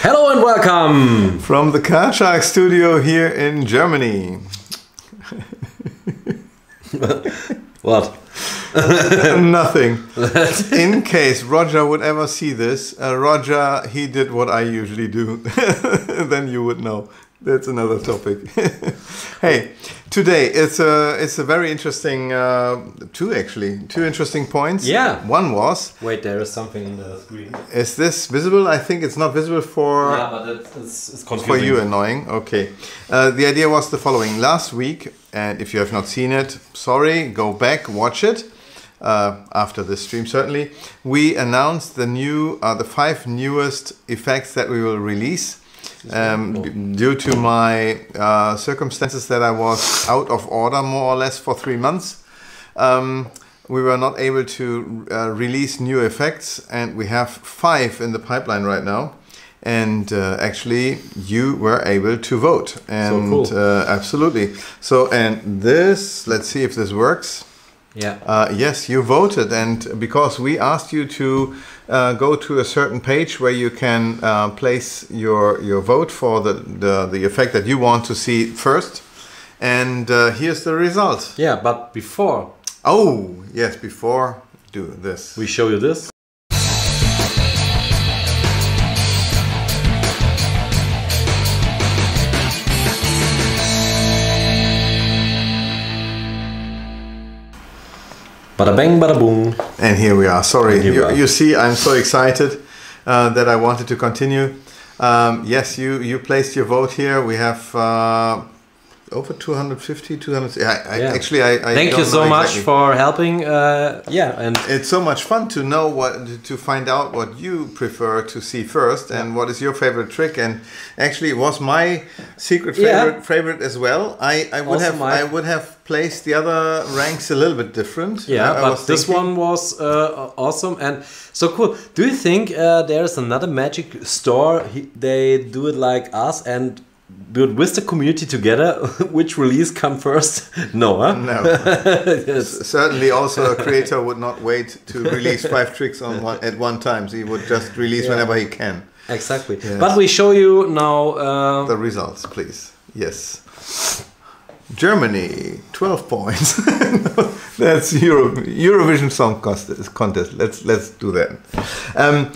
Hello and welcome from the Car studio here in Germany. what? Nothing. In case Roger would ever see this, uh, Roger, he did what I usually do. then you would know. That's another topic. hey, today it's a it's a very interesting uh, two actually two interesting points. Yeah. One was. Wait, there is something in the screen. Is this visible? I think it's not visible for. Yeah, but it's, it's, it's confusing. For you, annoying. Okay. Uh, the idea was the following. Last week, and if you have not seen it, sorry, go back, watch it. Uh, after this stream, certainly, we announced the new, uh, the five newest effects that we will release um, due to my uh, circumstances that I was out of order more or less for three months. Um, we were not able to uh, release new effects, and we have five in the pipeline right now. And uh, actually, you were able to vote, and so cool. Uh, absolutely. So, and this, let's see if this works. Yeah. Uh, yes, you voted, and because we asked you to uh, go to a certain page where you can uh, place your your vote for the, the the effect that you want to see first, and uh, here's the result. Yeah, but before. Oh yes, before do this. We show you this. Bada bang, bada boom. And here we are. Sorry, you, are. you, see, I'm so excited uh, that I wanted to continue. Um, yes, you you placed your vote here. We have uh, over 250 200 yeah, I, yeah. actually i, I thank you so much for helping uh, yeah and it's so much fun to know what to find out what you prefer to see first and yeah. what is your favorite trick and actually it was my secret favorite yeah. favorite as well i i would also have my... i would have placed the other ranks a little bit different yeah I, but this one was uh, awesome and so cool do you think uh, there's another magic store they do it like us and build with the community together which release come first no huh? no yes. certainly also a creator would not wait to release five tricks on one, at one time so he would just release yeah. whenever he can exactly yes. but we show you now uh, the results please yes Germany, 12 points. That's Euro, Eurovision Song Contest. Let's let's do that. Um,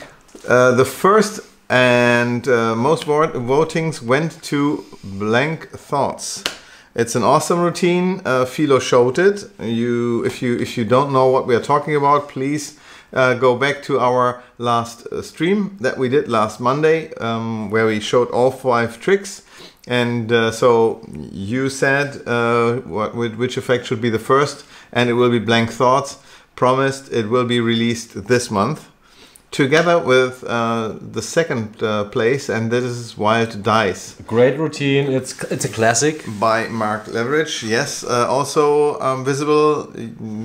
uh, the first and uh, most votings went to blank thoughts. It's an awesome routine uh, philo showed it. You if you if you don't know what we are talking about please uh, go back to our last uh, stream that we did last monday um, where we showed all five tricks. And uh, so you said uh, what, which effect should be the first and it will be blank thoughts. Promised it will be released this month together with uh, the second uh, place, and this is Wild Dice. Great routine. It's it's a classic by Mark Leveridge. Yes, uh, also um, visible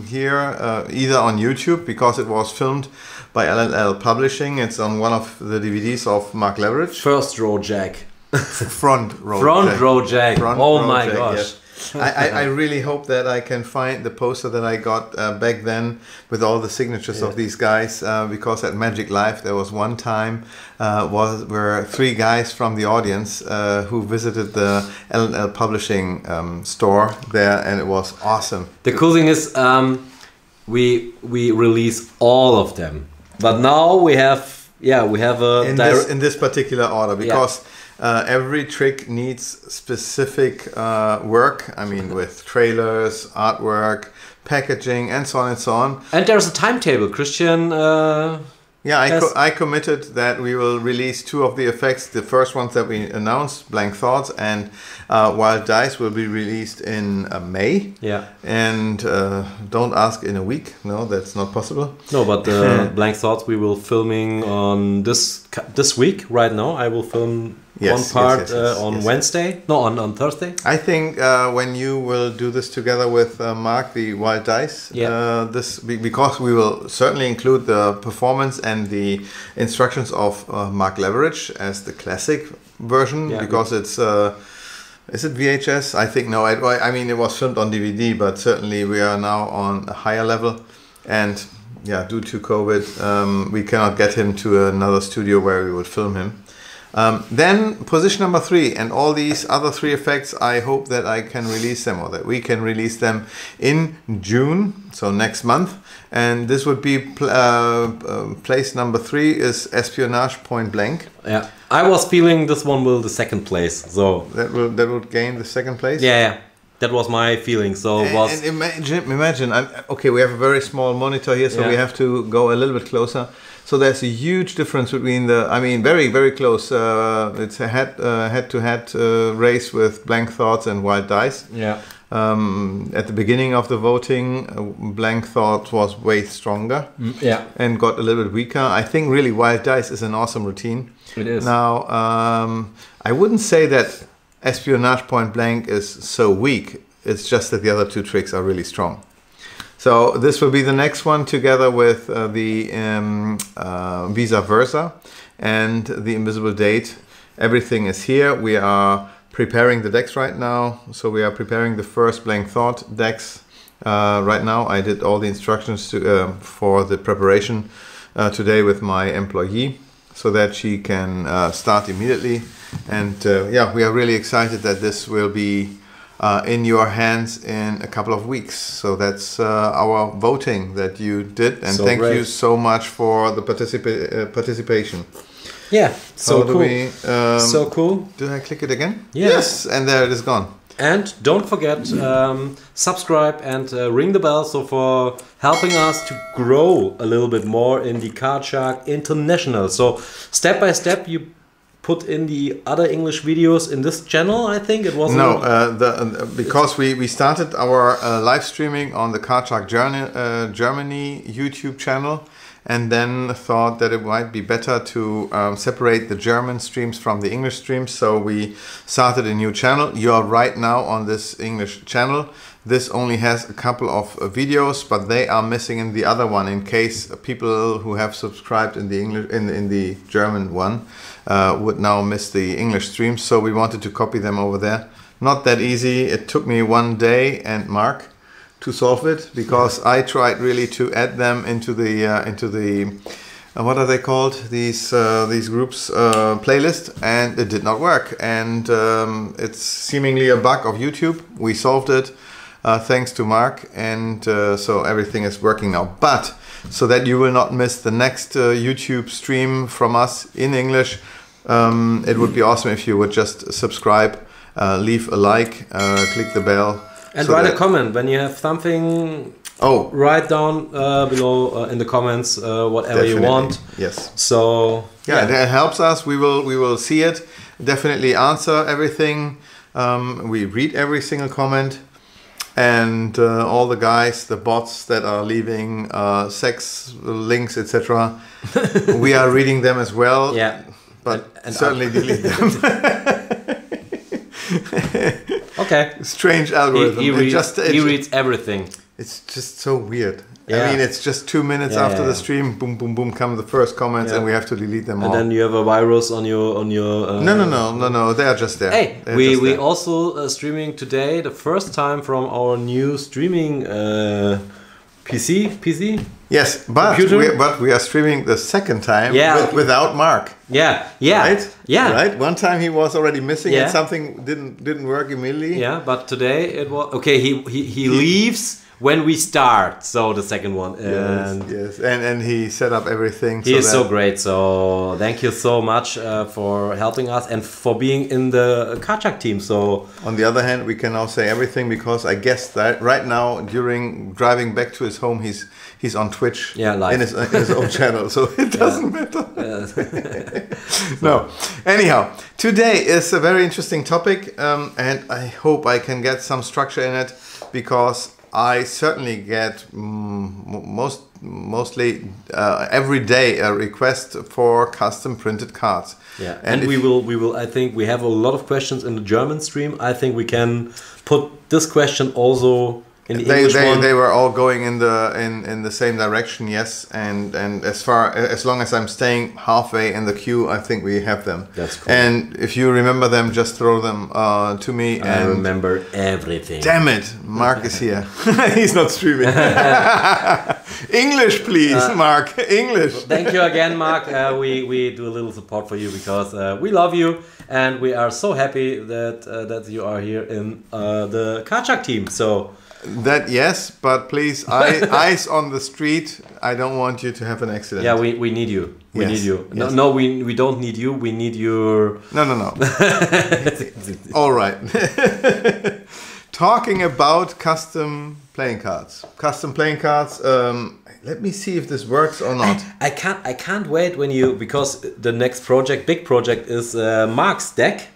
here uh, either on YouTube because it was filmed by L&L Publishing. It's on one of the DVDs of Mark Leveridge. First row Jack. Front row. Front jack. row Jack. Front oh row my jack, gosh. Yes. I, I, really hope that I can find the poster that I got uh, back then with all the signatures yeah. of these guys uh, because at Magic Live there was one time uh, was were three guys from the audience uh, who visited the L&L Publishing um, store there and it was awesome. The cool thing is um, we we release all of them, but now we have yeah we have a in this in this particular order because. Yeah uh, every trick needs specific uh, work. I mean, with trailers, artwork, packaging, and so on and so on. And there's a timetable. Christian. Uh, yeah, I, co I committed that we will release two of the effects. The first ones that we announced, Blank Thoughts and uh, Wild Dice, will be released in uh, May. Yeah. And uh, don't ask in a week. No, that's not possible. No, but Blank Thoughts we will filming on this this week. Right now, I will film yes, one part yes, yes, uh, on Wednesday. No, on, on Thursday. I think uh, when you will do this together with uh, Mark, the Wild Dice, yeah. Uh, this because we will certainly include the performance and the instructions of uh, Mark Leveridge as the classic version yeah, because good. it's. Uh, is it VHS? I think no. I, I mean, it was filmed on DVD, but certainly we are now on a higher level, and yeah, due to COVID, um, we cannot get him to another studio where we would film him. Um, then position number three, and all these other three effects, I hope that I can release them or that we can release them in June, so next month. And this would be pl- uh, uh, place number three is espionage point blank. Yeah, I was feeling this one will the second place. So That will that would gain the second place. yeah, yeah. that was my feeling. So And, was and imagine, imagine. I'm, okay, we have a very small monitor here, so we have to go a little bit closer. So there's a huge difference between the. I mean, very, very close. Uh, it's a head, uh, head-to-head uh, race with blank thoughts and wild dice. yeah. Um, at the beginning of the voting, uh, blank thought was way stronger Yeah, and got a little bit weaker. I think really wild dice is an awesome routine. it is. Now, um, I wouldn't say that espionage point blank is so weak. It's just that the other two tricks are really strong. So this will be the next one together with uh, the um, uh, Visa Versa and the Invisible Date. Everything is here. We are preparing the decks right now. So we are preparing the first blank thought decks uh, right now. I did all the instructions to, uh, for the preparation uh, today with my employee so that she can uh, start immediately. And yeah, we are really excited that this will be uh, in your hands in a couple of weeks. So that's uh, our voting that you did, and So thank you so much for the participa- uh, participation. Yeah, so How cool. we? Um, so cool. do I click it again? Yeah. Yes, and there it is gone. And don't forget, um, subscribe and uh, ring the bell. So for helping us to grow a little bit more in the Card Shark International. So step by step, you put in the other English videos in this channel. I think it was No, uh, the, uh, because we, we started our uh, live streaming on the Shark Journey, uh, Germany YouTube channel and then thought that it might be better to um, separate the German streams from the English streams. So we started a new channel. You are right now on this English channel. This only has a couple of uh, videos, but they are missing in the other one in case people who have subscribed in the English in, in the German one uh, would now miss the English streams. So we wanted to copy them over there. Not that easy. It took me one day and Mark to solve it because I tried really to add them into the uh, into the uh, what are they called these uh, these groups uh, playlist and it did not work and um, it's seemingly a bug of YouTube. We solved it uh, thanks to Mark and uh, so everything is working now. But so that you will not miss the next uh, YouTube stream from us in English, um, it would be awesome if you would just subscribe, uh, leave a like, uh, click the bell. and so write a comment when you have something. Oh, Write down uh, below uh, in the comments uh, whatever you want. Yes. So Yeah, that helps us. We will we will see it. Definitely answer everything. Um, we read every single comment, and uh, all the guys, the bots that are leaving uh, sex links, etc. we are reading them as well. yeah. but And- and certainly delete them. Okay. Strange algorithm. he It reads, just, he reads everything. It's just so weird. Yeah. I mean, it's just two minutes Yeah, after yeah, the stream, boom, boom, boom, come the first comments, and we have to delete them all. And then you have a virus on your on your. Uh, no, no, no, no, no. They are just there. Hey, They're we we there. also uh, streaming today the first time from our new streaming uh, PC PC. Yes, but Computer? we, but we are streaming the second time Yeah. with, without Mark. Yeah, yeah, Right? yeah, Right. One time he was already missing Yeah. and something didn't didn't work immediately. yeah. But today it was okay. He he, he leaves when we start. So the second one, Yes, and yes, and and he set up everything. he is so great. So thank you so much uh, for helping us and for being in the Card Shark team. So On the other hand, we can now say everything because I guess that right now during driving back to his home, he's he's on Twitch. Yeah, live. in his, in his own channel, so it doesn't matter. no. Anyhow, today is a very interesting topic, um, and I hope I can get some structure in it because I certainly get mm, most mostly uh, every day a request for custom printed cards. Yeah, and, if- we will we will. I think we have a lot of questions in the German stream. I think we can put this question also In the they, English they, one? they were all going in the in, in the same direction yes and and as far as long as i'm staying halfway in the queue i think we have them That's cool. and if you remember them just throw them uh, to me I and remember everything. damn it mark is here he's not streaming english please Uh, mark english Thank you again, Mark. Uh, we we do a little support for you because uh, we love you and we are so happy that uh, that you are here in uh, the Card Shark team. So that yes but please eye, eyes on the street i don't want you to have an accident yeah, we, we need you. We Yes, need you. No, yes. no, we we don't need you. We need your. no no no All right. Talking about custom playing cards. Custom playing cards. Um, let me see if this works or not. I can't I can't wait when you because the next project, big project, is uh, Mark's deck,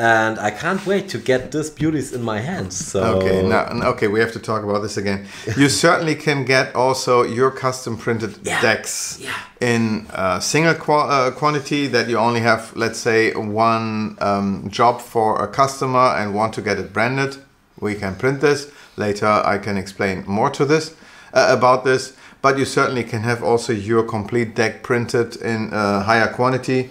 and I can't wait to get these beauties in my hands. So Okay, now okay, we have to talk about this again. You certainly can get also your custom printed Yeah, decks yeah. in a single qua- uh, quantity that you only have, let's say, one um, job for a customer and want to get it branded. We can print this later. I can explain more to this uh, about this. But you certainly can have also your complete deck printed in a higher quantity.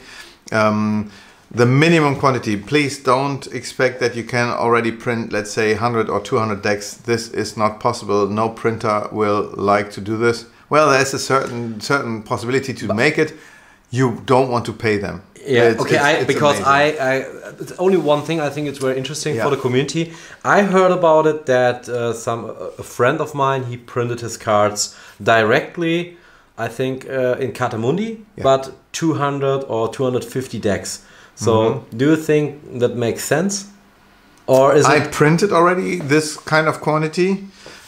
Um, the minimum quantity, please don't expect that you can already print, let's say, 100 or 200 decks. This is not possible. No printer will like to do this. Well, there's a certain certain possibility to make it. You don't want to pay them. Yeah, It's- okay, it's- I, it's because amazing. I, I, it's only one thing I think it's very interesting Yeah. for the community. I heard about it that uh, some a friend of mine he printed his cards directly, I think uh, in Cartamundi, Yeah. but 200 or 250 decks. So Mm-hmm. do you think that makes sense, or is I it? printed already this kind of quantity.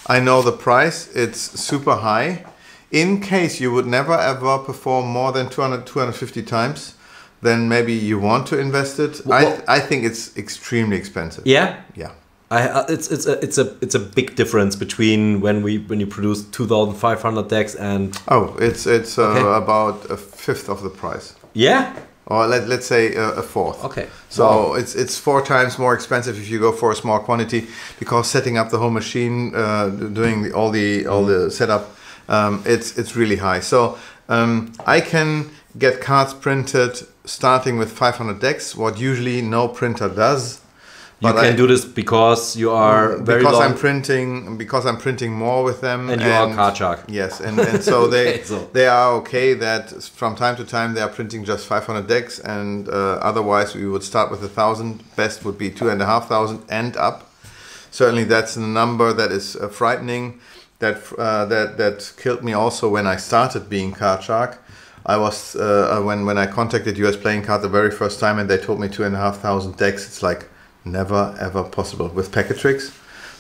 I know the price. It's super high. In case you would never ever perform more than 200, 250 times, then maybe you want to invest it. Wha- I, I think it's extremely expensive. Yeah, Yeah. I, uh, it's it's a it's a it's a big difference between when we when you produce 2,500 decks and Oh, it's it's uh, Okay. about a fifth of the price, yeah. Or let let's say a, a fourth. Okay. So Wow. it's it's four times more expensive if you go for a small quantity because setting up the whole machine, uh, doing the, all the all the setup, um, it's it's really high. So um, I can get cards printed starting with 500 decks, what usually no printer does. You But can I- do this because you are very because long I'm printing because I'm printing more with them and you are card shark. Yes, and, and so they so- they are okay that from time to time they are printing just 500 decks, and uh, otherwise we would start with a thousand. Best would be two and a half thousand and up. Certainly, that's a number that is uh, frightening. That uh, that that killed me also when I started being card shark. I was uh, when when I contacted US Playing Card the very first time, and they told me two and a half thousand decks. It's like never ever possible with Packetrix.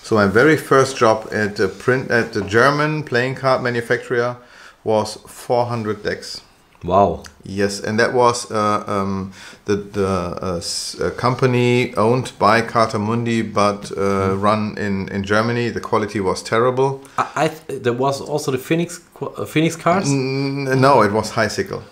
So my very first job at the print at the German playing card manufacturer was 400 decks. Wow. Yes, and that was uh, um, the the uh, s- uh, company owned by Cartamundi, but uh, run in in Germany. The quality was terrible. I, I th- there was also the Phoenix uh, Phoenix cards. N- no, it was Highcycle.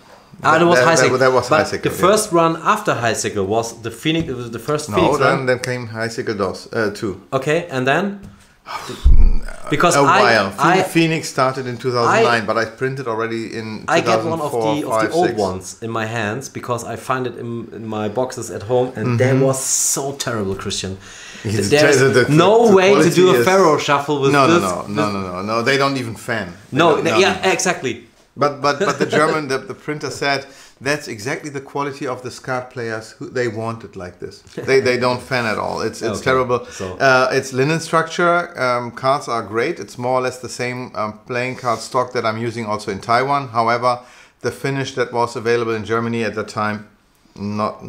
Ah, that was that. That, was but. The yeah. first run after Highcycle was the Phoenix. It was the first No, Phoenix then run. then came Highcycle DOS uh, two. Okay, and then because a I, while. Phe- I Phoenix started in 2009, but I printed already in. I get one of the 2004, of the old six. ones in my hands because I find it in, in my boxes at home, and that was so terrible, Christian. There's the- the- no way to do a Faro shuffle with No, no, this. no, no, no, no, no. They don't even fan. They No, don't- yeah, exactly. But but but the German the, the printer said that's exactly the quality of the Skat players who they want it like this. They they don't fan at all. It's it's Okay, terrible. so- Uh, it's linen structure. Um, cards are great. It's more or less the same um, playing card stock that I'm using also in Taiwan. However, the finish that was available in Germany at the time not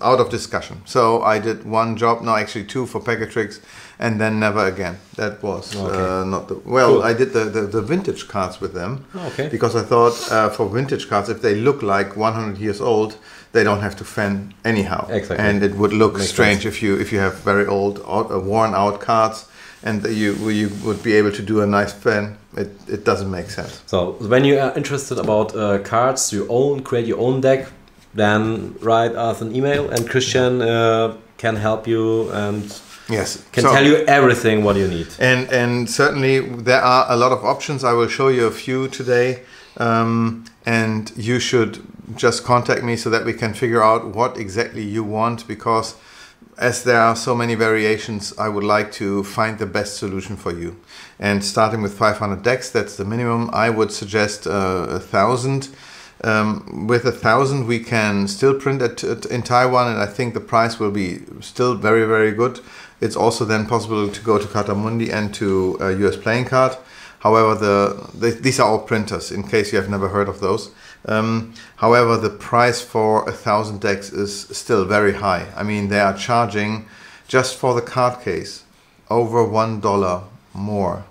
out of discussion. So I did one job, no, actually two for Packetrix, and then never again. That was Okay. uh, not the well. Cool. I did the, the, the vintage cards with them okay. because I thought uh, for vintage cards, if they look like 100 years old, they don't have to fan anyhow, Exactly. and it would look Makes strange sense. if you if you have very old, uh, worn out cards. And you you would be able to do a nice fan. It, it doesn't make sense. So when you are interested about uh, cards, you own create your own deck, then write us an email, and Christian uh, can help you and Yes. can So- tell you everything what you need. And and certainly there are a lot of options. I will show you a few today, um, and you should just contact me so that we can figure out what exactly you want. Because as there are so many variations, I would like to find the best solution for you. And starting with 500 decks, that's the minimum. I would suggest uh, a thousand. Um, with a thousand, we can still print it at- in Taiwan, and I think the price will be still very, very good. It's also then possible to go to Cartamundi and to uh, US Playing Card. However, the, the these are all printers. In case you have never heard of those. Um, however, the price for a thousand decks is still very high. I mean, they are charging just for the card case over one dollar more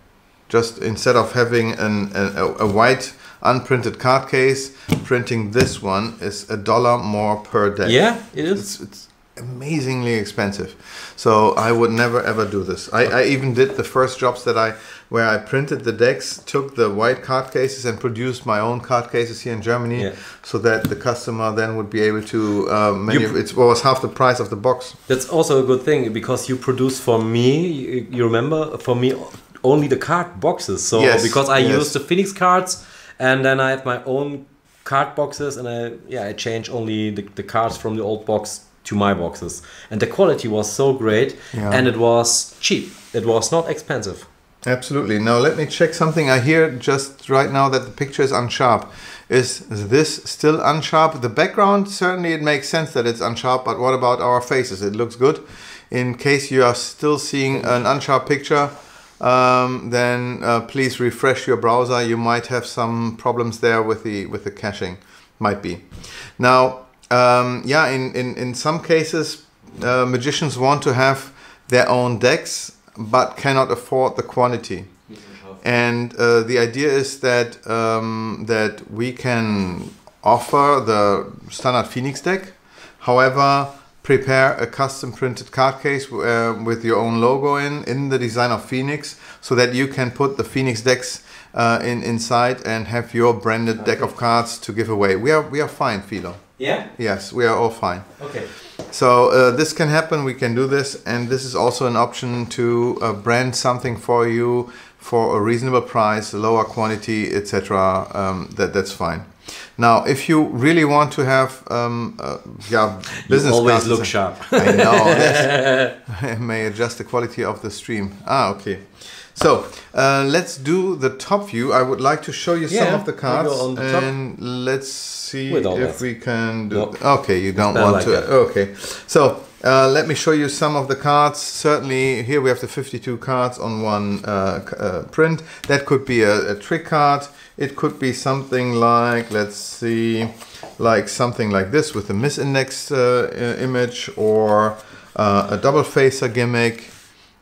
just instead of having an, a, a white unprinted card case printing this one is a dollar more per deck Yeah, it is. it's, it's amazingly expensive so i would never ever do this I, I even did the first jobs that i where i printed the decks took the white card cases and produced my own card cases here in germany Yeah. so that the customer then would be able to uh, many You of it was half the price of the box That's also a good thing because you produce for me. You, you remember for me only the card boxes. So Yes, because I yes. use the Phoenix cards, and then I have my own card boxes, and I yeah I change only the, the cards from the old box to my boxes, and the quality was so great, Yeah. and it was cheap. It was not expensive. Absolutely. Now let me check something. I hear just right now that the picture is unsharp. Is this still unsharp? The background certainly it makes sense that it's unsharp, but what about our faces? It looks good. In case you are still seeing an unsharp picture, um, then uh, please refresh your browser. You might have some problems there with the with the caching. Might be. Now, um, yeah, in, in, in some cases, uh, magicians want to have their own decks, but cannot afford the quantity. And uh, the idea is that um, that we can offer the standard Phoenix deck. However, prepare a custom printed card case uh, with your own logo in in the design of Phoenix, so that you can put the Phoenix decks uh, in inside and have your branded deck of cards to give away. We are we are fine, Philo. Yeah. Yes, we are all fine. Okay. So uh, this can happen. We can do this, and this is also an option to uh, brand something for you for a reasonable price, lower quantity, etc. Um, that that's fine. Now, if you really want to have, um, uh, yeah, business you always look sharp. I know. I may adjust the quality of the stream. Ah, okay. So uh, let's do the top view. I would like to show you some of the cards, on the top. and let's see if that. we can do. Nope. Okay, you don't want like to. that. Okay, so uh, let me show you some of the cards. Certainly, here we have the 52 cards on one uh, uh, print. That could be a, a trick card. It could be something like, let's see, like something like this with a misindexed uh, image or uh, a double facer gimmick.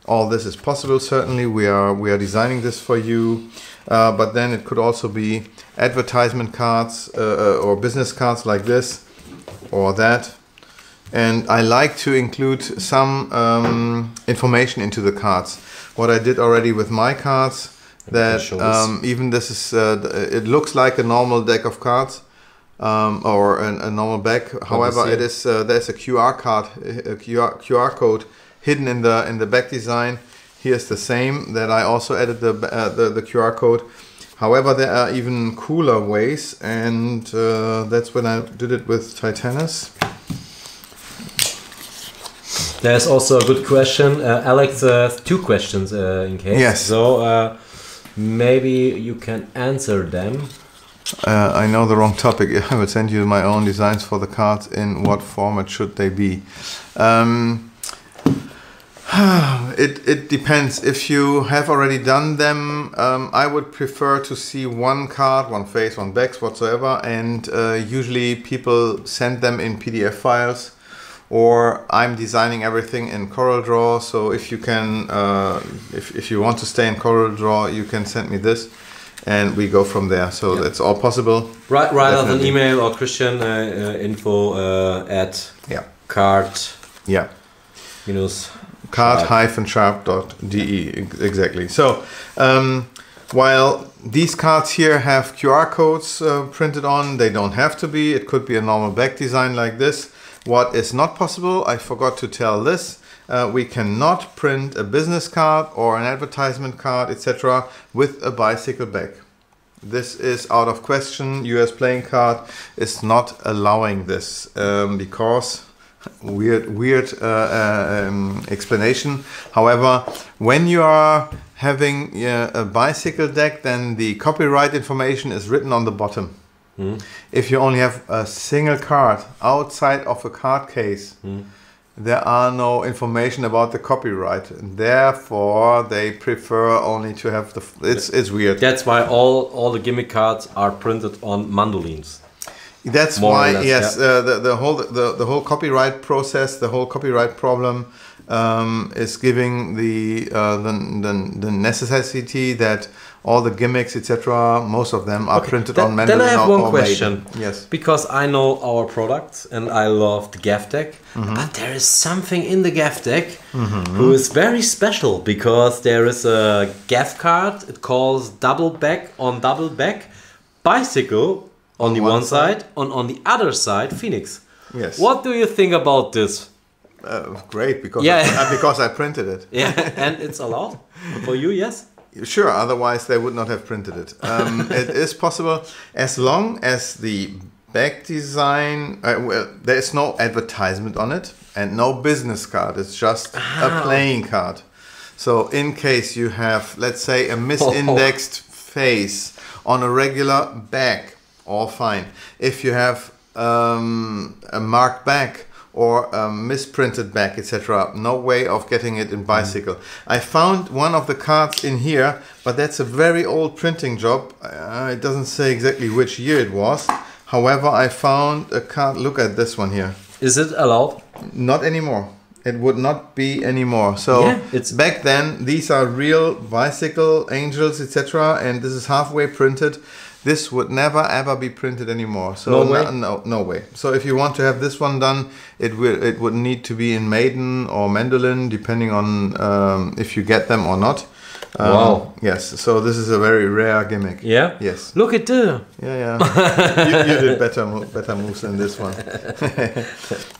All this is possible. Certainly, we are we are designing this for you. Uh, but then it could also be advertisement cards uh, uh, or business cards like this or that. And I like to include some um, information into the cards. What I did already with my cards, that um, even this is uh, it looks like a normal deck of cards um, or an, a normal back. However, it is uh, there's a QR card, a QR, QR code hidden in the in the back design. Here's the same that I also added the uh, the, the QR code. However, there are even cooler ways, and uh, that's when I did it with Titanas. There's also a good question. Uh, Alex, uh, two questions uh, in case. Yes. So uh, maybe you can answer them. Uh, I know the wrong topic. I will send you my own designs for the cards. In what format should they be? Um, it it depends. If you have already done them, um, I would prefer to see one card, one face, one backs, whatsoever. And uh, usually people send them in PDF files, or I'm designing everything in CorelDRAW. So if you can, uh, if if you want to stay in CorelDRAW, you can send me this, and we go from there. So Yeah. that's all possible. Right, write us an email or Christian uh, uh, info uh, at Yeah. card Yeah. minus card-shark.de ex- exactly so um, while these cards here have qr codes uh, printed on they don't have to be it could be a normal back design like this what is not possible i forgot to tell this uh, we cannot print a business card or an advertisement card, etc., with a bicycle back. This is out of question. US playing card is not allowing this um, because weird, weird uh, uh, um, explanation. However, when you are having uh, a bicycle deck, then the copyright information is written on the bottom. If you only have a single card outside of a card case, there are no information about the copyright. And therefore, they prefer only to have the. It's it's weird. That's why all all the gimmick cards are printed on mandolins. That's More why, less, yes, yeah. uh, the, the whole the, the whole copyright process, the whole copyright problem, um, is giving the, uh, the the the necessity that all the gimmicks, etc., most of them are printed Then- on mandolin. Then I have or- one or question. Yes. Because I know our products and I love the GAF deck, Mm-hmm. but there is something in the GAF deck who is very special because there is a GAF card. It calls double back on double back bicycle on the one one side. side, on on the other side Phoenix. Yes. What do you think about this? Uh, great because Yeah. I, because I printed it. Yeah, and it's allowed for you, yes. Sure, otherwise they would not have printed it. Um, it is possible as long as the back design, uh, well, there is no advertisement on it and no business card. It's just a playing card. So in case you have, let's say, a misindexed face on a regular back, all fine. If you have um, a marked back or a misprinted back, etc., no way of getting it in bicycle. I found one of the cards in here, but that's a very old printing job. Uh, it doesn't say exactly which year it was. However, I found a card. Look at this one here. Is it allowed? Not anymore. It would not be anymore. So Yeah, it's- back then. These are real bicycle angels, etc. And this is halfway printed. This would never ever be printed anymore. So No way? no, no, no way. So if you want to have this one done, it will it would need to be in maiden or mandolin, depending on um, if you get them or not. Um, Wow. Yes. So this is a very rare gimmick. Yeah. Yes. Look at the. Yeah, yeah. you, you did better, better moves than this one.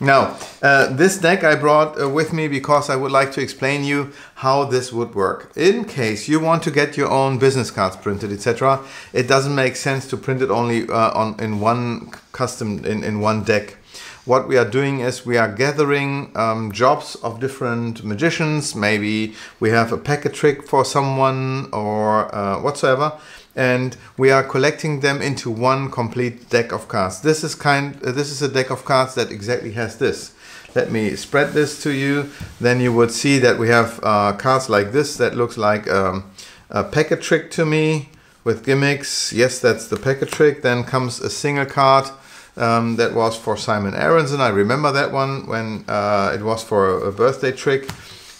now, uh, this deck I brought uh, with me because I would like to explain you how this would work. In case you want to get your own business cards printed, etc., it doesn't make sense to print it only uh, on in one custom in, in one deck. What we are doing is we are gathering um, jobs of different magicians. Maybe we have a packet trick for someone or uh, whatsoever and we are collecting them into one complete deck of cards. This is kind. Uh, this is a deck of cards that exactly has this. Let me spread this to you. Then you would see that we have uh, cards like this that looks like um, a packet trick to me with gimmicks. Yes, that's the packet trick. Then comes a single card um, that was for Simon Aronson. And I remember that one when uh, it was for a birthday trick.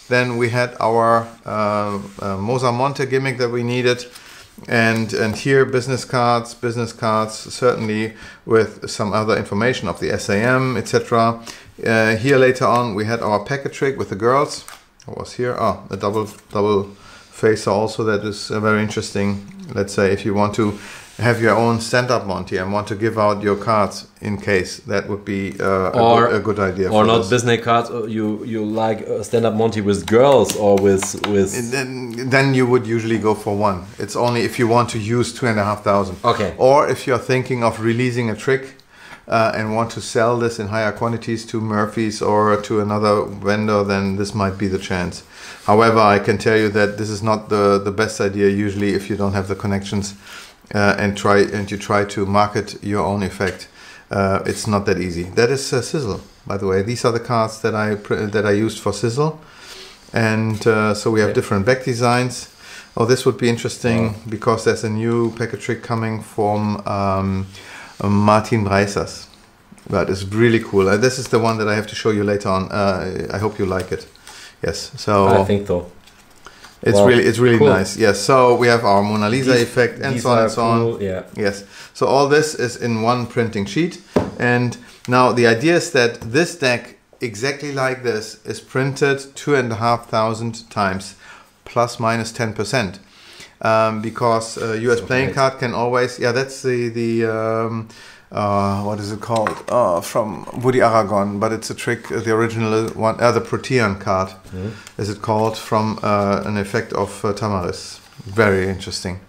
Then we had our uh, uh, Mosa Monte gimmick that we needed and and here business cards business cards certainly with some other information of the SAM etc uh, here later on we had our packet trick with the girls what was here oh a double double face also that is uh, very interesting let's say if you want to have your own stand-up Monty and want to give out your cards in case that would be uh, a, good, a good idea Or not this. business cards. You you like uh, stand up Monty with girls or with with. And then, then you would usually go for one. It's only if you want to use two and a half thousand. Okay. Or if you're thinking of releasing a trick uh, and want to sell this in higher quantities to Murphy's or to another vendor, then this might be the chance. However, I can tell you that this is not the, the best idea usually if you don't have the connections uh, and try and you try to market your own effect. Uh, it's not that easy. That is uh, Sizzle, by the way. These are the cards that I pr- that I used for Sizzle, and uh, so we have different back designs. Oh, this would be interesting because there's a new packet trick coming from um, Martin Reisers. That is really cool. Uh, this is the one that I have to show you later on. Uh, I hope you like it. Yes. So I think so. It's Wow. really it's really Cool. nice. Yes. So we have our Mona Lisa These- effect and so on and so on. Yeah. Yes. So all this is in one printing sheet. And now the idea is that this deck, exactly like this, is printed two and a half thousand times, plus minus ten percent. Um, because uh, US playing card can always, yeah, that's the the um, uh, what is it called? Uh, from Woody Aragon, but it's a trick. uh, The original one, uh, the Protean card, is it called? From uh, an effect of uh, Tamariz. Very interesting.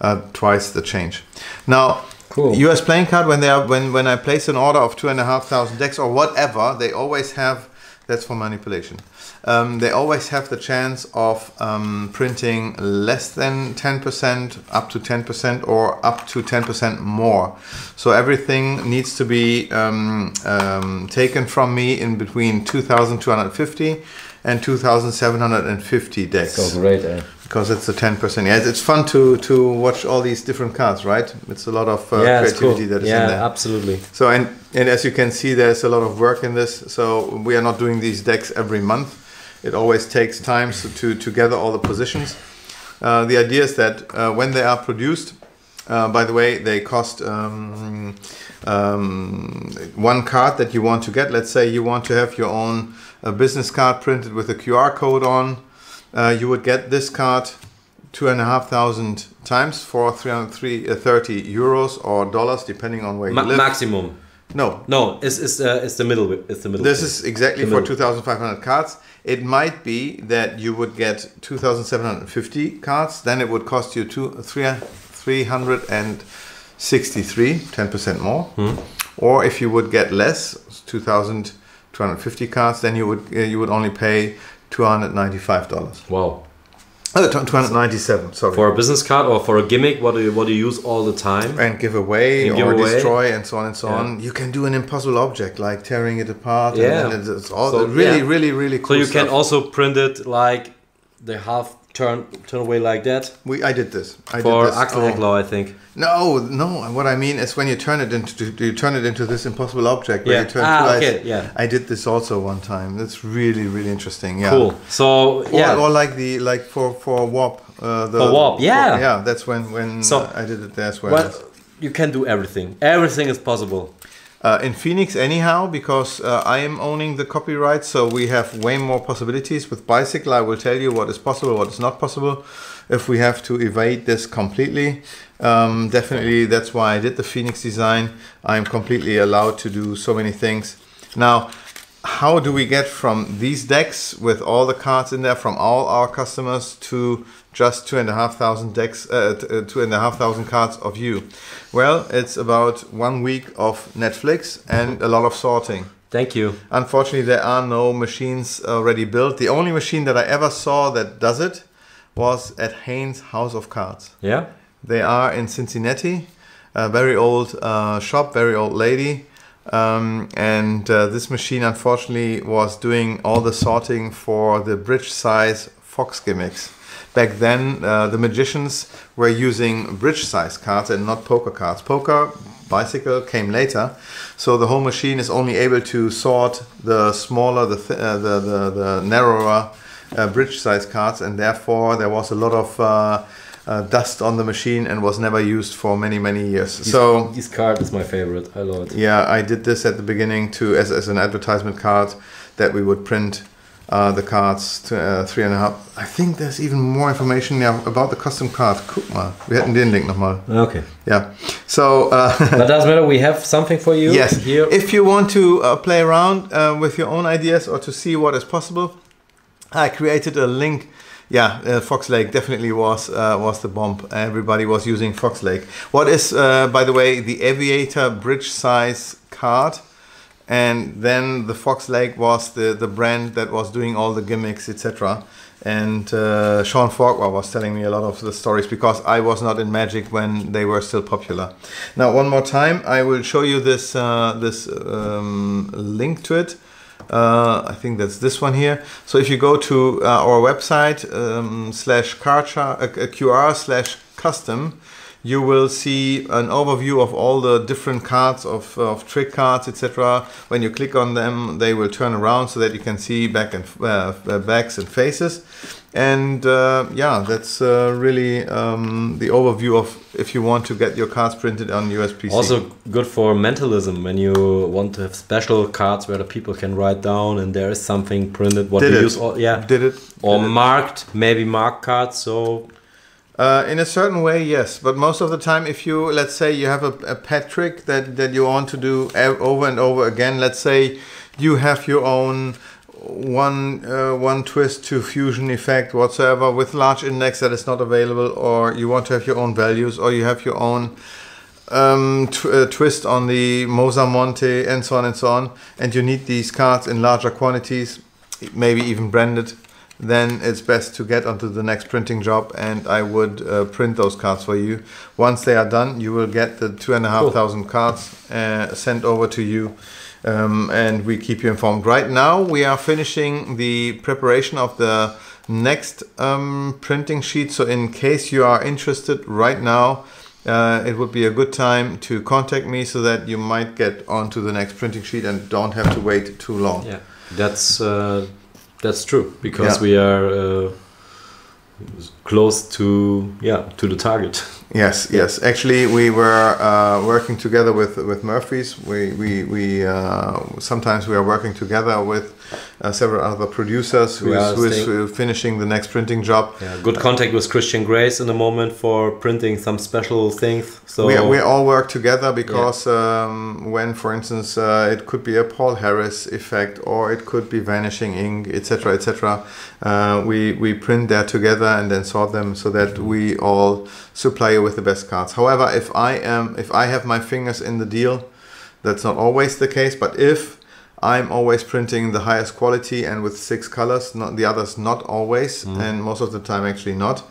Uh, twice the change. Now, Cool. US playing card when they are when when I place an order of two and a half thousand decks or whatever, they always have. That's for manipulation. Um, they always have the chance of um, printing less than 10%, up to 10%, or up to 10% more. So everything needs to be um, um, taken from me in between 2,250 and 2,750 decks So great, eh? because it's a 10%. Yeah, it's- it's fun to to watch all these different cards, right? It's a lot of uh, yeah, it's cool. creativity that is yeah, in there. Yeah, absolutely. So and and as you can see, there's a lot of work in this. So we are not doing these decks every month. It always takes time so to to gather all the positions. Uh, the idea is that uh, when they are produced, uh, by the way, they cost um, um, one card that you want to get. Let's say you want to have your own uh, business card printed with a QR code on. Uh, you would get this card two and a half thousand times for 330 euros or dollars, depending on where Ma- you live. maximum. no, No, it's it's uh, it's the middle. It's the middle. this thing. is exactly The for middle. 2,500 cards. It might be that you would get 2,750 cards, then it would cost you two, three, 363, 10% more. Hmm. Or if you would get less, 2,250 cards, then you would uh, you would only pay 295 dollars. wow. Oh, 297, sorry. For a business card or for a gimmick, what do you what do you use all the time? and give away And give or away. destroy and so on and so Yeah. on. You can do an impossible object like tearing it apart. Yeah. it's all So, really, yeah. really, really cool. So you can also print it like the half turn turn away like that We, I did this. I for did this. Axel Oh. I think. No, no. What I mean is when you turn it into you turn it into this impossible object Yeah. Ah, eyes. okay, yeah. I did this also one time. That's really, really interesting. Yeah. Cool. So yeah, or like the like for for warp. Uh, the, For Warp, yeah. yeah. That's when when So- I did it there as well. well, you can do everything. Everything is possible. Uh, in Phoenix, anyhow, because uh, I am owning the copyright, so we have way more possibilities. With Bicycle, I will tell you what is possible, what is not possible. If we have to evade this completely, um, definitely that's why I did the Phoenix design. I'm completely allowed to do so many things. Now, how do we get from these decks with all the cards in there from all our customers to just two and a half thousand decks, uh, uh, two and a half thousand cards of you? Well, it's about one week of Netflix and a lot of sorting. Thank you. Unfortunately, there are no machines already built. The only machine that I ever saw that does it was at Haines House of Cards. Yeah. They are in Cincinnati, a very old uh, shop, very old lady. Um, and uh, this machine, unfortunately, was doing all the sorting for the bridge size Fox gimmicks. Back then, uh, the magicians were using bridge size cards and not poker cards. Poker, bicycle came later, so the whole machine is only able to sort the smaller, the th- uh, the, the, the narrower uh, bridge size cards, and therefore there was a lot of uh, dust on the machine and was never used for many many years. So this card is my favorite. I love it. yeah, I did this at the beginning too, as, as an advertisement card that we would print uh, the cards to uh, three and a half. I think there's even more information yeah, about the custom card. Guck mal, wir hätten den Link nochmal. Okay. Yeah. So uh, But doesn't matter. We have something for you. yes, Here. if you want to uh, play around uh, with your own ideas or to see what is possible, I created a link. Yeah, uh, Fox Lake definitely was uh, was the bomb. Everybody was using Fox Lake. What is, uh, by the way, the Aviator bridge size card, and then the Fox Lake was the the brand that was doing all the gimmicks, etc. And uh, Sean Farquhar was telling me a lot of the stories because I was not in Magic when they were still popular. Now, one more time, I will show you this uh, this um, link to it. Uh, I think that's this one here. So if you go to uh, our website um, slash car uh, QR slash custom, you will see an overview of all the different cards of, of trick cards, etc. When you click on them, they will turn around so that you can see back and uh, uh, backs and faces. And uh, yeah, that's uh, really um, the overview of if you want to get your cards printed on USPC. Also good for mentalism when you want to have special cards where the people can write down and there is something printed. What Did we it. use, all, yeah, did it or did it. marked, maybe marked cards. So Uh, in a certain way, yes. But most of the time, if you let's say you have a, a pet trick that that you want to do over and over again, let's say you have your own one uh, one twist to fusion effect whatsoever with large index that is not available, or you want to have your own values, or you have your own um, tw- uh, twist on the Mosa Monte and so on and so on, and you need these cards in larger quantities, maybe even branded, then it's best to get onto the next printing job, and I would uh, print those cards for you. Once they are done, you will get the two and a half Cool. thousand cards uh, sent over to you. Um, and we keep you informed. Right now, we are finishing the preparation of the next um, printing sheet. So, in case you are interested right now, uh, it would be a good time to contact me so that you might get onto the next printing sheet and don't have to wait too long. Yeah, that's uh, that's true because Yeah. we are uh, close to yeah to the target. Yes, yes. Actually, we were uh, working together with with Murphy's. We we, we uh, sometimes we are working together with uh, several other producers who is, who is uh, finishing the next printing job. Yeah, good contact with Christian Grace in the moment for printing some special things. So we, we all work together because um, when, for instance, uh, it could be a Paul Harris effect or it could be vanishing ink, etc., etc. Uh, we we print that together and then sort them so that we all supply you with the best cards. However, if I am if I have my fingers in the deal, that's not always the case. But if I'm always printing the highest quality and with six colors, not the others not always, and most of the time actually not.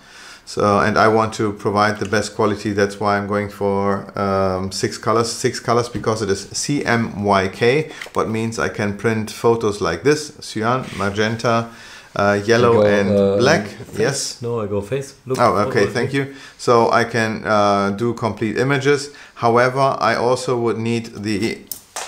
So, and I want to provide the best quality. That's why I'm going for um, six colors. Six colors because it is CMYK, what means I can print photos like this: cyan, magenta, uh, yellow, go, and uh, black. face? Yes. No, I go face. Look. Oh, okay. Thank you. So I can uh, do complete images. However, I also would need the.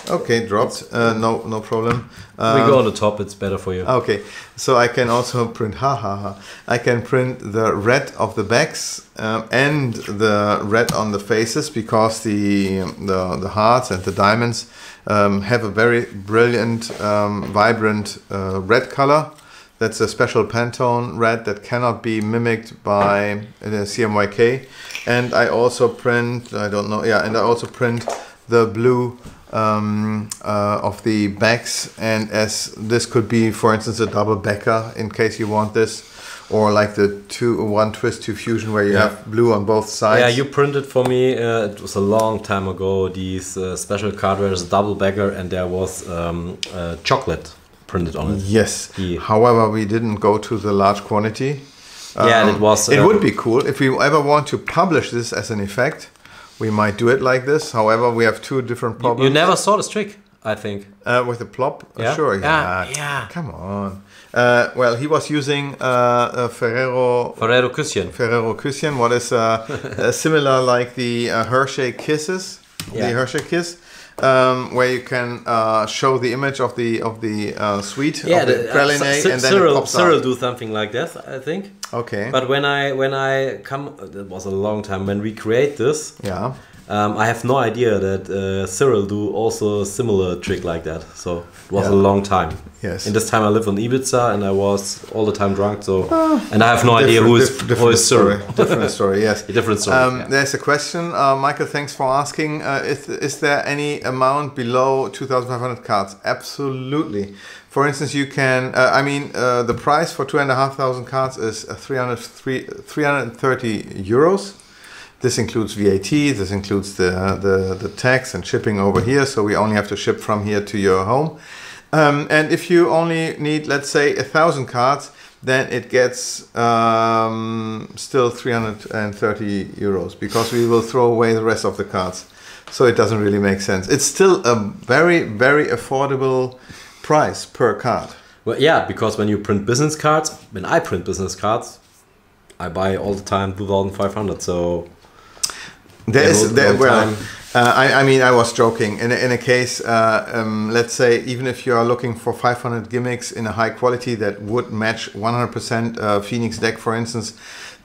Okay, dropped. Uh, no, no problem. we Um, go on the top. It's better for you. Okay, so I can also print, ha ha ha. I can print the red of the backs um, and the red on the faces because the the, the hearts and the diamonds um, have a very brilliant, um, vibrant uh, red color. That's a special Pantone red that cannot be mimicked by the CMYK. And I also print, I don't know, yeah, and I also print the blue um, uh, of the backs and as this could be for instance a double backer in case you want this or like the two one twist two fusion where you Yeah. have blue on both sides Yeah, you printed for me. Uh, it was a long time ago. These uh, special card where there's a double backer and there was um, uh, chocolate printed on it. yes Yeah. however we didn't go to the large quantity Yeah, and Um, it was, it uh, would be cool if we ever want to publish this as an effect we might do it like this however we have two different problems you never saw this trick, I think. Uh, with the plop? Uh, Yeah? Sure, Yeah, yeah. yeah. Come on. Uh, well, he was using uh, a Ferrero Ferrero Küsschen. Ferrero Küsschen, what is uh, uh, similar like the uh, Hershey Kisses, the Hershey Kiss, um, where you can uh, show the image of the of the uh, sweet Yeah, of the, the, uh, and then Cyril, it pops Cyril out. do something like this, I think. Okay. But when I when I come, it was a long time when we create this. yeah. Um, I have no idea that uh, Cyril do also a similar trick like that. So it was Yeah. a long time. Yes. In this time I live on Ibiza and I was all the time drunk. So and I have no idea who is diff- who is Cyril. story. different story. Yes. A different story. Um, yeah. There's a question, uh, Michael. Thanks for asking. Uh, is, is there any amount below 2,500 cards? Absolutely. For instance, you can. Uh, I mean, uh, the price for two and a half thousand cards is uh, 303 330 euros. This includes VAT. This includes the, the the tax and shipping over here. So we only have to ship from here to your home. Um, and if you only need, let's say, a thousand cards, then it gets um, still 330 euros because we will throw away the rest of the cards. So it doesn't really make sense. It's still a very, very affordable price per card. Well, yeah, because when you print business cards, when I print business cards, I buy all the time 2,500. So There is, there, well, uh, I, I mean, I was joking. In a, in a case, uh, um, let's say, even if you are looking for 500 gimmicks in a high quality that would match 100% uh, Phoenix deck, for instance,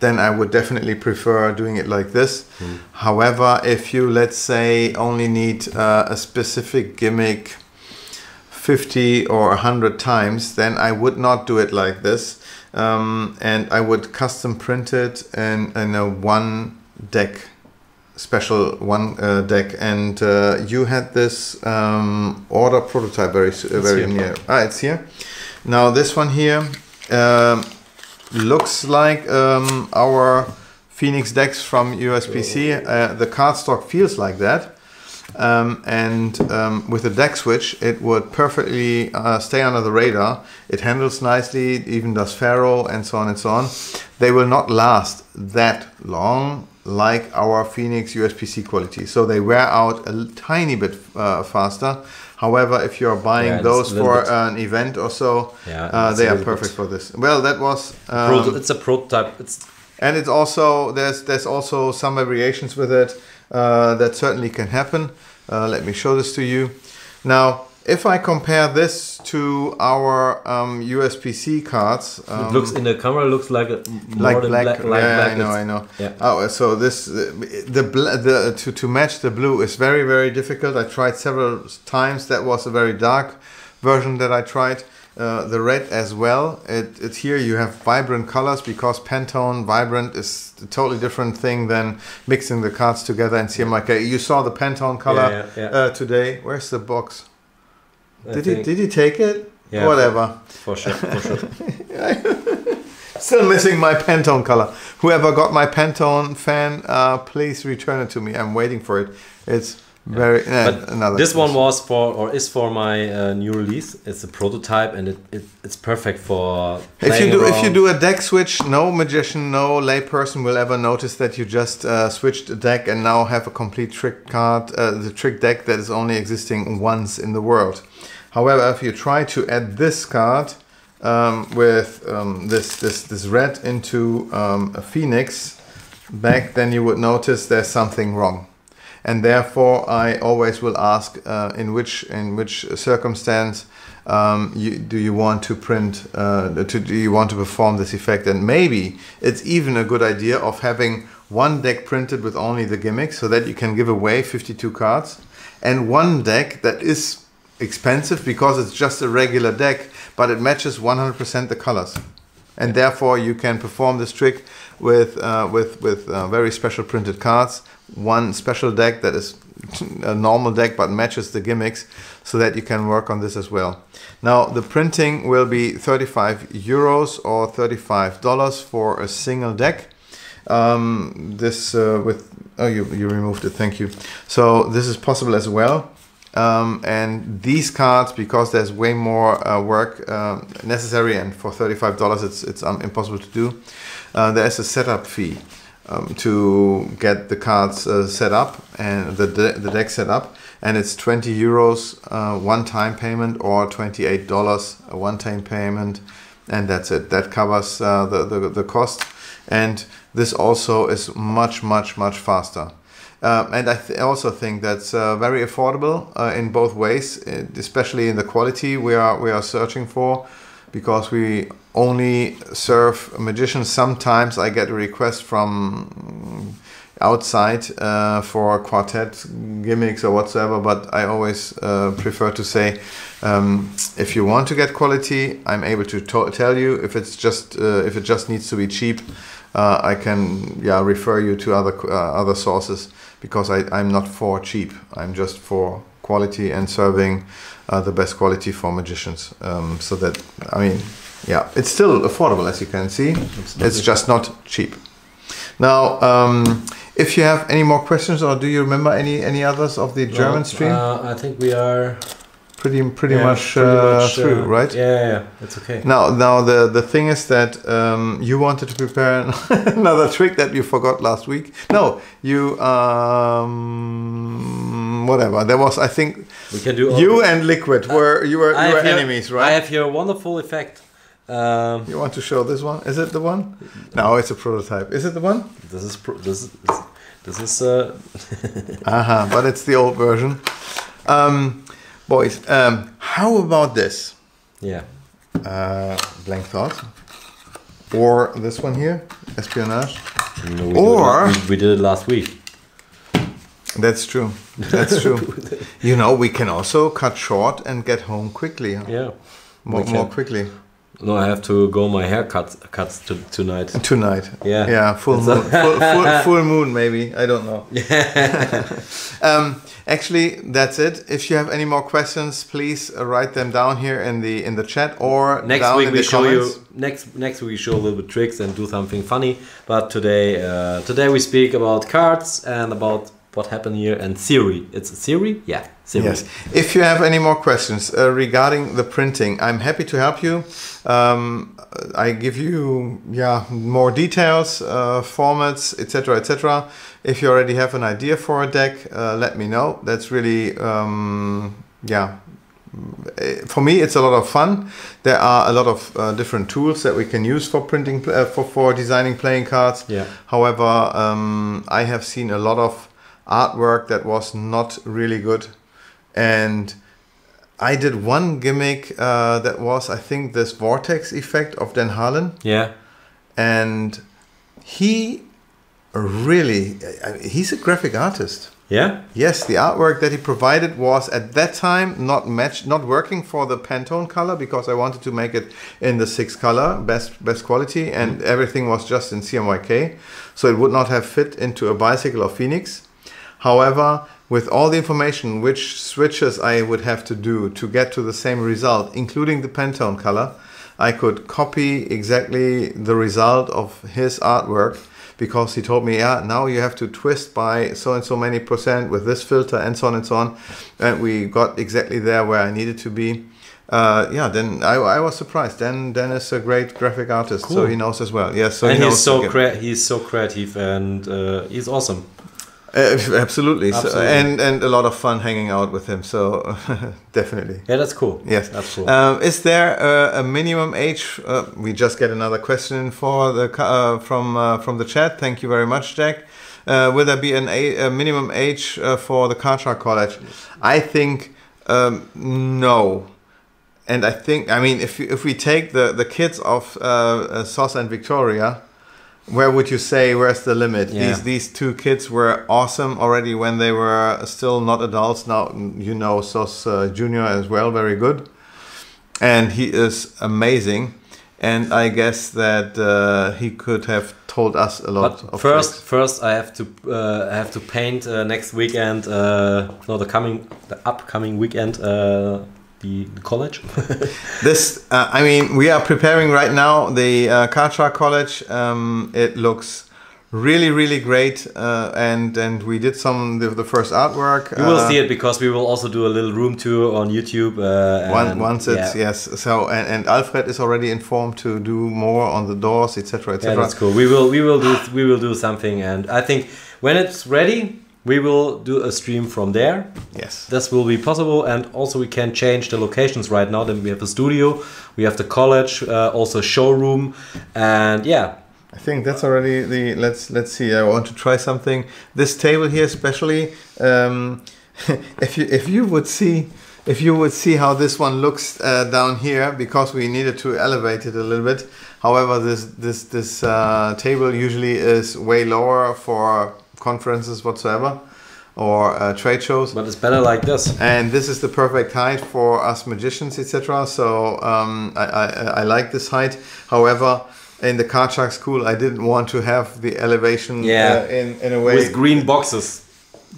then I would definitely prefer doing it like this. However, if you, let's say, only need uh, a specific gimmick 50 or 100 times, then I would not do it like this. um, and I would custom print it in, in a one deck special one uh, deck and uh, you had this um, order prototype very uh, very near. Ah it's here. Now this one here um, looks like um, our Phoenix decks from USPC uh, the cardstock feels like that. Um, and um, with the deck switch it would perfectly uh, stay under the radar. It handles nicely it even does faro and so on and so on. They will not last that long like our Phoenix USPC quality so they wear out a tiny bit uh, faster however if you're buying Yeah, those for bit- an event or so Yeah, uh, they are perfect bit- for this well that was um, it's a prototype. It's and it's also there's there's also some variations with it uh, that certainly can happen. Uh, let me show this to you. Now, if I compare this to our um, USPC cards, um, it looks in the camera looks like a, more like than black. black, like yeah, black. I know, I know. Yeah. Oh, so this the the to to match the blue is very very difficult. I tried several times. That was a very dark version that I tried. Uh, the red as well. It, it here you have vibrant colors because Pantone vibrant is a totally different thing than mixing the cards together in CMYK. You saw the Pantone color Yeah, yeah, yeah. Uh, today. Where's the box? I Did he did he take it? Yeah, Whatever. For sure, for sure. Still missing my Pantone color. Whoever got my Pantone fan, uh, please return it to me. I'm waiting for it. It's very eh, But another. this one was for or is for my uh, new release. It's a prototype and it, it it's perfect for. If you do if you do a deck switch, no magician, no layperson will ever notice that you just uh, switched a deck and now have a complete trick card, uh, the trick deck that is only existing once in the world. However, if you try to add this card um, with um, this this this red into um, a phoenix back, then you would notice there's something wrong and therefore I always will ask uh, in which in which circumstance um, you, do you want to print uh, to do you want to perform this effect? And maybe it's even a good idea of having one deck printed with only the gimmicks so that you can give away 52 cards and one deck that is expensive because it's just a regular deck but it matches 100% the colors and therefore you can perform this trick with uh, with with uh, very special printed cards. One special deck that is a normal deck but matches the gimmicks, so that you can work on this as well. Now the printing will be 35 euros or 35 dollars for a single deck. Um, this uh, with oh you you removed it. Thank you. So this is possible as well. Um, and these cards, because there's way more uh, work uh, necessary, and for thirty-five dollars, it's it's um, impossible to do. Uh, there is a setup fee um, to get the cards uh, set up and the de- the deck set up, and it's twenty euros uh, one-time payment or twenty-eight dollars a one-time payment, and that's it. That covers uh, the, the the cost, and this also is much much much faster. Um, and I th- also think that's uh, very affordable uh, in both ways, uh, especially in the quality we are we are searching for, because we only serve magicians. Sometimes I get a request from outside uh, for quartet gimmicks or whatsoever, but I always uh, prefer to say, um, if you want to get quality, I'm able to to- tell you. If it's just uh, if it just needs to be cheap, uh, I can yeah refer you to other uh, other sources because I, I'm not for cheap. I'm just for quality and serving uh, the best quality for magicians. Um, so that I mean, yeah, it's still affordable as you can see. It's just not cheap. Now, um, if you have any more questions, or do you remember any any others of the German stream? Uh, I think we are pretty pretty yeah, much, pretty uh, much, through, uh, right? Yeah, yeah, yeah, it's okay. Now, now the the thing is that um, you wanted to prepare another trick that you forgot last week. No, you um, whatever. There was, I think, We can do. you and Liquid were you were I you were here- enemies, I have here a wonderful effect. Um, you want to show this one? Is it the one? No, it's a prototype. Is it the one? this is pro- this is this is uh, Uh-huh, but it's the old version. Um, boys, um, how about this? yeah. Uh, blank thought. Or this one here, espionage. No, we Or- did it, we, we did it last week. That's true. That's true. you know, we can also cut short and get home quickly. Yeah. More, more quickly. No, I have to go my hair cuts cuts to, tonight. Tonight. Yeah. Yeah, full moon. full, full, full moon, maybe. I don't know. um, actually, that's it. If you have any more questions, please uh, write them down here in the in the chat or Next week we show comments. you next next week we show a little bit tricks and do something funny. But today uh, today we speak about cards and about what happened here and theory. It's a theory, yeah. Yes. If you have any more questions uh, regarding the printing, I'm happy to help you. Um, I give you yeah more details, uh, formats, etc., etc. If you already have an idea for a deck, uh, let me know. That's really um, yeah. Uh, For me, it's a lot of fun. There are a lot of uh, different tools that we can use for printing, uh, for for designing playing cards. Yeah. However, um, I have seen a lot of artwork that was not really good, and I did one gimmick uh, that was, I think, this vortex effect of Dan Harlan, Yeah. and he really, he's a graphic artist. Yeah? Yes, the artwork that he provided was at that time not matched, not working for the Pantone color because I wanted to make it in the six color, best best quality, and everything was just in CMYK, so it would not have fit into a bicycle or Phoenix. However, with all the information, which switches I would have to do to get to the same result, including the Pantone color, I could copy exactly the result of his artwork because he told me, yeah, now you have to twist by so and so many percent with this filter and so on and so on. And we got exactly there where I needed to be. Uh, yeah, then I, I was surprised. Dan Dan is a great graphic artist, so he knows as well. Yes, so and he he's so crea- he's so creative and uh, he's awesome. Uh, absolutely. So, and and a lot of fun hanging out with him. So definitely. Yeah, that's cool. Yes. That's cool. Um, is there a, a minimum age? Uh, we just get another question for the uh, from uh, from the chat. Thank you very much, Jack. Uh, will there be an a, a minimum age uh, for the Kartra College? I think um, no. And I think I mean if you, if we take the the kids of uh, uh, Sauce and Victoria, where would you say where's the limit? Yeah. These these two kids were awesome already when they were still not adults. Now you know Sauce uh, Junior as well, very good, and he is amazing. And I guess that uh, he could have told us a lot But of first, tricks. first I have to uh, I have to paint uh, next weekend. Uh, no, the coming, the upcoming weekend. The, the college. This, uh, I mean, we are preparing right now the uh, Kartra College. Um, it looks really, really great, uh, and and we did some the, the first artwork. you will uh, see it because we will also do a little room tour on YouTube. Uh, One, once it's yeah. yes, so and, and Alfred is already informed to do more on the doors, etc., etc. Yeah, etc. that's cool. We will we will do we will do something, and I think when it's ready, we will do a stream from there. yes, This will be possible, and also we can change the locations right now. Then we have a studio, we have the college, uh, also showroom, and yeah, I think that's already the. Let's let's see. I want to try something. This table here, especially, um, if you if you would see. If you would see how this one looks uh, down here, because we needed to elevate it a little bit. However, this this this uh, table usually is way lower for conferences whatsoever, or uh, trade shows. but it's better like this. and this is the perfect height for us magicians etc so um, I, I, I like this height however in the Card Shark school I didn't want to have the elevation Yeah. uh, in, in a way With green boxes,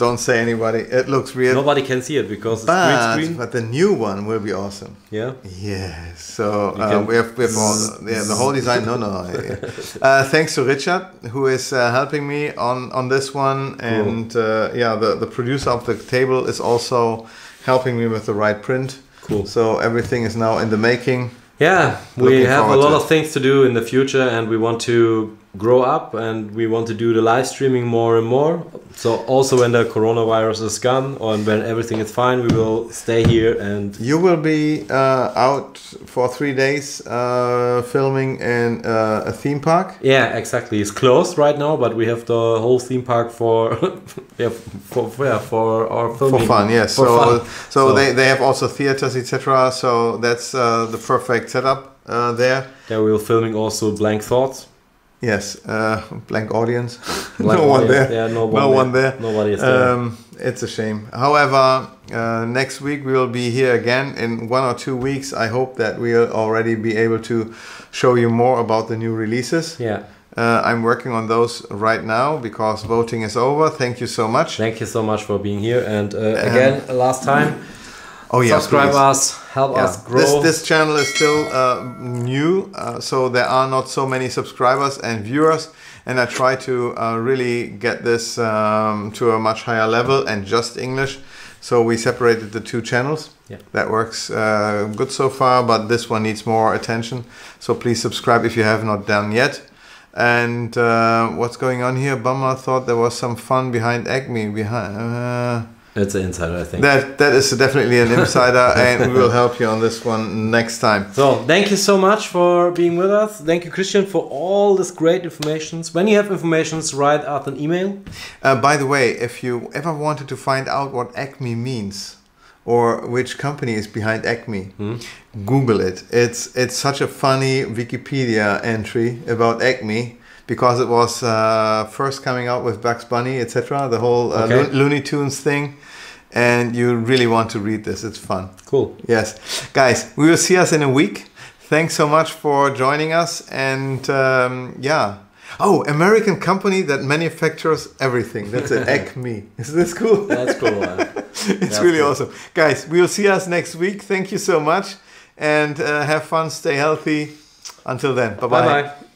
don't say anybody it looks weird nobody can see it because it's but, green screen. but the new one will be awesome Yeah, Yes. So uh, we have we have all the, yeah, the whole design. No, no. no. uh, thanks to Richard who is uh, helping me on on this one, and uh, yeah, the the producer of the table is also helping me with the right print. Cool. So everything is now in the making. yeah. We Looking have a lot of things to do in the future, and we want to grow up, and we want to do the live streaming more and more. So also when the coronavirus is gone, or when everything is fine, we will stay here and You will be uh, out for three days uh, filming in uh, a theme park. Yeah, exactly. It's closed right now, but we have the whole theme park for yeah, for for, yeah, for our filming. For fun, yes. For so, fun. so, So- they, they have also theaters, etc. So that's uh, the perfect setup uh, there. Yeah, we were filming also Blank Thoughts. Yes, uh, blank audience. Blank no one there. Yeah, no one no there. one there. Nobody is there. Um, it's a shame. However, uh, next week we will be here again. In one or two weeks, I hope that we'll already be able to show you more about the new releases. yeah. Uh, I'm working on those right now because voting is over. Thank you so much. Thank you so much for being here. And uh, again, last time, oh yeah, subscribe please. us, help Yeah. us grow. This this channel is still uh, new, uh, so there are not so many subscribers and viewers. And I try to uh, really get this um, to a much higher level and just English. So we separated the two channels. Yeah. That works uh, good so far, but this one needs more attention. So please subscribe if you have not done yet. And uh, what's going on here? Bummer thought there was some fun behind Acme. Behind. It's an insider, I think. that that is definitely an insider, and we will help you on this one next time. So thank you so much for being with us. Thank you, Christian, for all this great informations. When you have informations, write us an email. Uh, by the way, if you ever wanted to find out what Acme means or which company is behind Acme, Google it. It's it's such a funny Wikipedia entry about Acme because it was uh, first coming out with Bugs Bunny, etc. The whole uh, Okay. Lo- Looney Tunes thing, and you really want to read this. It's fun. Cool. Yes, guys, we will see us in a week. Thanks so much for joining us, and um, yeah. Oh, American company that manufactures everything. That's it. Acme. Is this cool? That's cool. it's That's really cool. awesome, guys. We will see us next week. Thank you so much, and uh, have fun. Stay healthy. Until then, bye bye bye. bye.